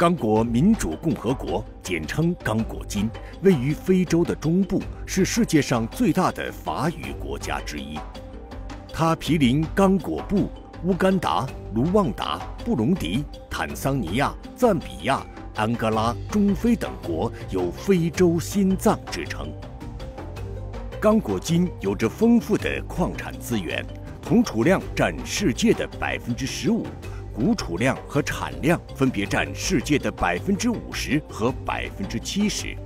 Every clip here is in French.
刚果民主共和国，简称刚果金，位于非洲的中部，是世界上最大的法语国家之一。它毗邻刚果布、乌干达、卢旺达、布隆迪、坦桑尼亚、赞比亚、安哥拉、中非等国，有“非洲心脏”之称。刚果金有着丰富的矿产资源，铜储量占世界的百分之十五。钴储量和产量分别占世界的百分之五十和百分之七十，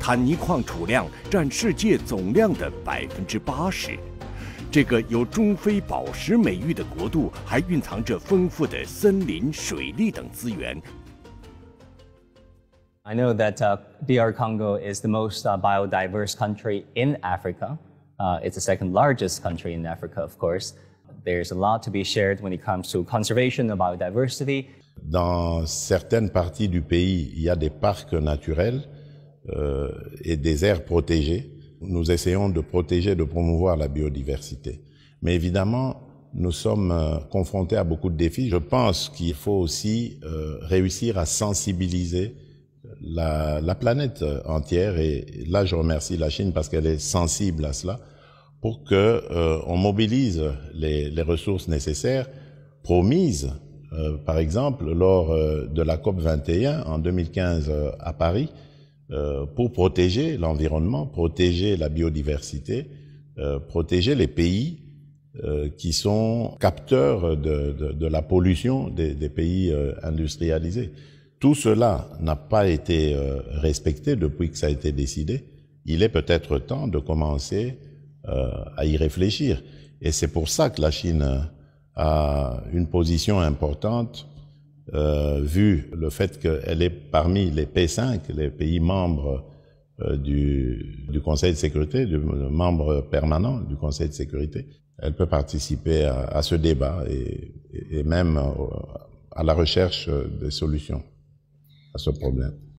坦尼矿储量占世界总量的百分之八十。这个有中非宝石美誉的国度，还蕴藏着丰富的森林、水利等资源。I know that uh, DR Congo is the most uh, biodiverse country in Africa. Uh, it's the second largest country in Africa, of course. There's a lot to be shared when it comes to conservation of biodiversity. Dans certaines parties du pays, il y a des parcs naturels euh, et des aires protégées. Nous essayons de protéger, de promouvoir la biodiversité. Mais évidemment, nous sommes euh, confrontés à beaucoup de défis. Je pense qu'il faut aussi euh, réussir à sensibiliser la, planète entière. Et là, je remercie la Chine parce qu'elle est sensible à cela pour que euh, on mobilise les, les, ressources nécessaires promises, euh, par exemple, lors euh, de la COP 21 en 2015 euh, à Paris, euh, pour protéger l'environnement, protéger la biodiversité, protéger les pays qui sont capteurs de, de, de la pollution des, des pays industrialisés. Tout cela n'a pas été respecté depuis que ça a été décidé. Il est peut-être temps de commencer à y réfléchir. Et c'est pour ça que la Chine a une position importante, euh, vu le fait qu'elle est parmi les P5, les pays membres euh, du, du, Conseil de sécurité, du membre permanent du Conseil de sécurité. Elle peut participer à, à ce débat et, et même à la recherche des solutions à ce problème.